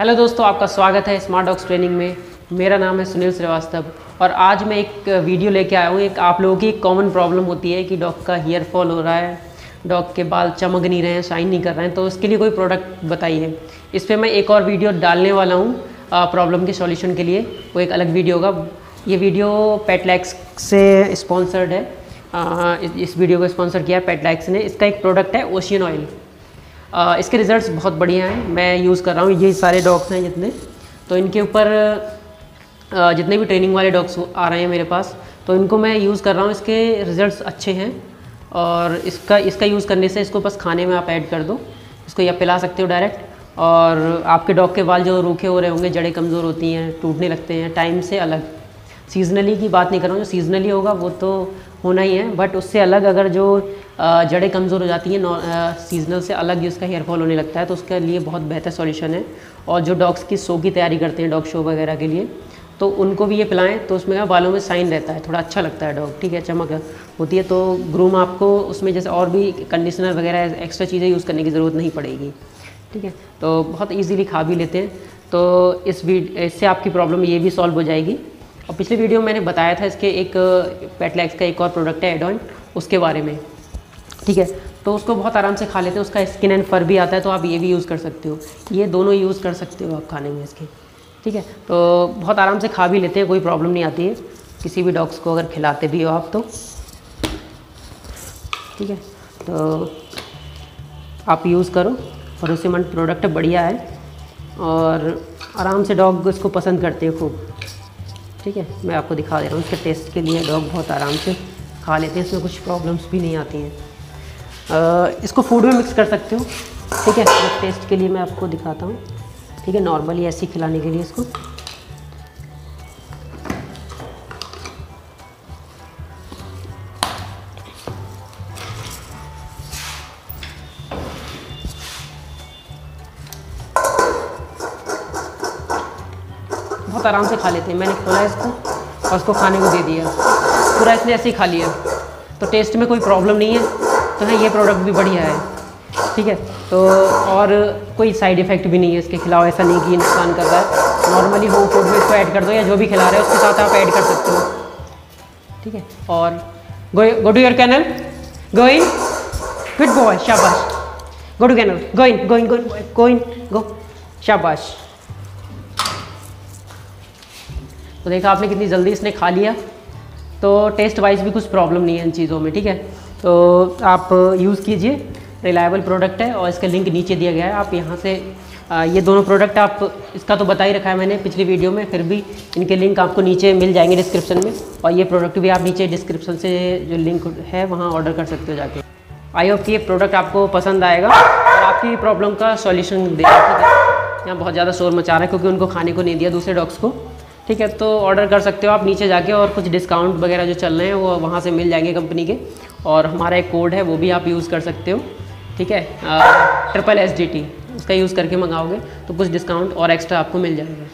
Hello दोस्तों आपका स्वागत है स्मार्ट डॉग्स ट्रेनिंग में। मेरा नाम है सुनील श्रीवास्तव और आज मैं एक वीडियो लेके आया हूँ। एक आप लोगों की एक कॉमन प्रॉब्लम होती है कि डॉग का हेयर फॉल हो रहा है डॉग के बाल चमक नहीं रहे हैं शाइन नहीं कर रहे हैं तो उसके लिए कोई प्रोडक्ट बताइए। इस पर मैं एक और वीडियो डालने वाला हूँ प्रॉब्लम के सॉल्यूशन के लिए। वो एक अलग वीडियो होगा। ये वीडियो पेटलैक्स से स्पॉन्सर्ड है। आ, इस वीडियो को स्पॉन्सर किया है पेटलैक्स ने। इसका एक प्रोडक्ट है ओशियन ऑयल इसके रिज़ल्ट्स बहुत बढ़िया हैं। मैं यूज़ कर रहा हूँ ये सारे डॉग्स हैं जितने। तो इनके ऊपर जितने भी ट्रेनिंग वाले डॉग्स आ रहे हैं मेरे पास। तो इनको मैं यूज़ कर रहा हूँ, इसके रिज़ल्ट्स अच्छे हैं। और इसका इसका यूज़ करने से इसको बस खाने में आप ऐड कर दो। इसको या पिला सकते हो डायरेक्ट और आपके डॉग के बाल जो रूखे हो रहे होंगे, जड़ें कमज़ोर होती हैं, टूटने लगते हैं टाइम से अलग। सीजनली की बात नहीं कर रहा हूँ, जो सीजनली होगा वो तो होना ही है बट उससे अलग अगर जो जड़ें कमज़ोर हो जाती हैं सीजनल से अलग जिसका हेयर फॉल होने लगता है तो उसके लिए बहुत बेहतर सॉल्यूशन है। और जो डॉग्स की शो की तैयारी करते हैं डॉग शो वगैरह के लिए तो उनको भी ये पिलाएँ तो उसमें क्या बालों में साइन रहता है, थोड़ा अच्छा लगता है डॉग ठीक है, चमक होती है तो ग्रूम आपको उसमें जैसे और भी कंडीशनर वगैरह एक्स्ट्रा चीज़ें यूज़ करने की ज़रूरत नहीं पड़ेगी, ठीक है तो बहुत ईजीली खा भी लेते हैं तो इस इससे आपकी प्रॉब्लम ये भी सॉल्व हो जाएगी। और पिछले वीडियो में मैंने बताया था इसके एक पेटलैक्स का एक और प्रोडक्ट है एडॉन उसके बारे में। ठीक है? तो उसको बहुत आराम से खा लेते हैं, उसका स्किन एंड फर भी आता है तो आप ये भी यूज़ कर सकते हो। ये दोनों यूज़ कर सकते हो आप खाने में इसके। ठीक है? तो बहुत आराम से खा भी लेते हैं, कोई प्रॉब्लम नहीं आती है। किसी भी डॉग्स को अगर खिलाते भी हो आप तो। ठीक है? तो आप यूज़ करो भरोसेमंद प्रोडक्ट बढ़िया है। और आराम से डॉग इसको पसंद करते हैं खूब। ठीक है, मैं आपको दिखा दे रहा हूँ। इसके टेस्ट के लिए डॉग बहुत आराम से खा लेते हैं, इसमें कुछ प्रॉब्लम्स भी नहीं आती हैं। इसको फ़ूड में मिक्स कर सकते हो, ठीक है? टेस्ट के लिए मैं आपको दिखाता हूँ। ठीक है नॉर्मली ऐसे खिलाने के लिए इसको। बहुत आराम से खा लेते हैं। मैंने खोला इसको और उसको खाने को दे दिया। पूरा इसने ऐसे ही खा लिया। तो टेस्ट में कोई प्रॉब्लम नहीं है। तो है, ये प्रोडक्ट भी बढ़िया है। ठीक है? तो और कोई साइड इफ़ेक्ट भी नहीं है इसके खिलाफ, ऐसा नहीं कि नुकसान कर रहा है। नॉर्मली होम फ़ूड में इसको ऐड कर दो या जो भी खिला रहे हैं, उसके साथ आप ऐड कर सकते हो। ठीक है? और go to your kennel going good boy शाबाश go to kennel going going going going go शाबाश तो देखा आपने कितनी जल्दी इसने खा लिया। तो टेस्ट वाइज भी कुछ प्रॉब्लम नहीं है इन चीज़ों में ठीक है? तो आप यूज़ कीजिए रिलायबल प्रोडक्ट है और इसका लिंक नीचे दिया गया है। आप यहाँ से आ, ये दोनों प्रोडक्ट आप इसका तो बता ही रखा है मैंने पिछली वीडियो में फिर भी इनके लिंक आपको नीचे मिल जाएँगे डिस्क्रिप्शन में। और ये प्रोडक्ट भी आप नीचे डिस्क्रिप्शन से जो लिंक है वहाँ ऑर्डर कर सकते हो जाके। आई होप कि ये प्रोडक्ट आपको पसंद आएगा और आपकी प्रॉब्लम का सॉल्यूशन देगा ठीक है? यहाँ बहुत ज़्यादा शोर मचा रहा है क्योंकि उनको खाने को नहीं दिया दूसरे डॉग्स को। ठीक है तो ऑर्डर कर सकते हो आप नीचे जाके और कुछ डिस्काउंट वगैरह जो चल रहे हैं, वो वहाँ से मिल जाएँगे कंपनी के। और हमारा एक कोड है, वो भी आप यूज़ कर सकते हो। ठीक है ट्रिपल एस डी टी उसका यूज़ करके मंगाओगे तो कुछ डिस्काउंट और एक्स्ट्रा आपको मिल जाएगा।